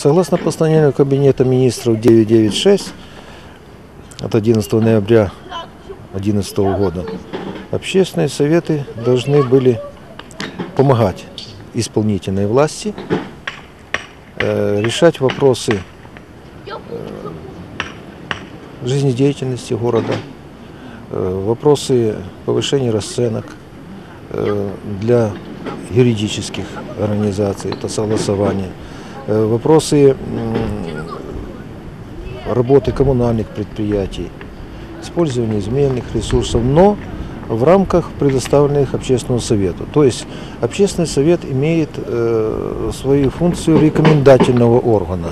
Согласно постановлению Кабинета министров 996 от 11 ноября 2011 года, общественные советы должны были помогать исполнительной власти э, решать вопросы э, жизнедеятельности города, э, вопросы повышения расценок для юридических организаций, это согласование, вопросы м, работы коммунальных предприятий, использование земельных ресурсов, но в рамках предоставленных общественному совету. То есть общественный совет имеет э, свою функцию рекомендательного органа.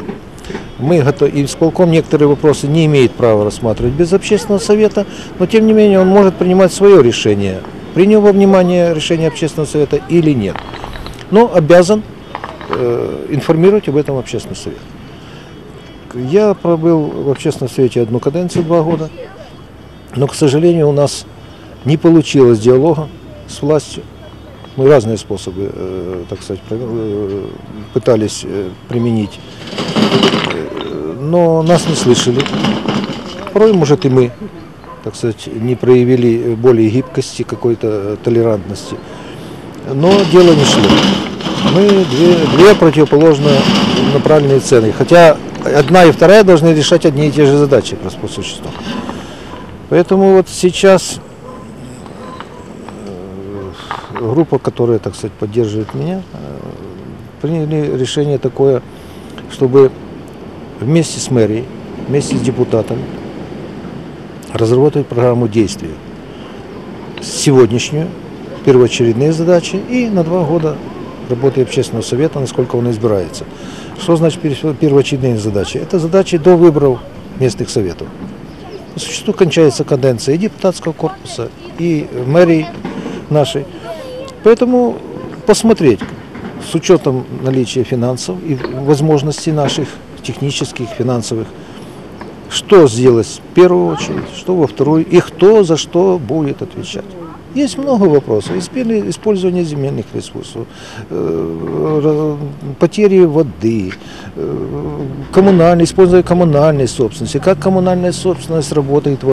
Мы готовы, и исполком некоторые вопросы не имеет права рассматривать без общественного совета, но тем не менее он может принимать свое решение, принял во внимание решение общественного совета или нет. Но обязан э, информировать об этом общественный совет. Я пробыл в общественном совете одну каденцию, два года, но, к сожалению, у нас не получилось диалога с властью. Мы разные способы, э, так сказать, э, пытались э, применить, Э, но нас не слышали. Порой, может, и мы, так сказать, не проявили более гибкости, какой-то э, толерантности. Но дело не шло. Мы две, две противоположно направленные цены. Хотя одна и вторая должны решать одни и те же задачи по существу. Поэтому вот сейчас э, группа, которая, так сказать, поддерживает меня, э, приняли решение такое, чтобы вместе с мэрией, вместе с депутатами разработать программу действий. Сегодняшнюю, первоочередные задачи и на два года работы общественного совета, насколько он избирается. Что значит пер- первоочередные задачи? Это задачи до выборов местных советов. Существу кончается каденция и депутатского корпуса, и мэрии нашей. Поэтому посмотреть с учетом наличия финансов и возможностей наших технических, финансовых, что сделать в первую очередь, что во вторую, и кто за что будет отвечать. Есть много вопросов. Использование земельных ресурсов, э, потери воды, э, коммунальное, использование коммунальной собственности, как коммунальная собственность работает в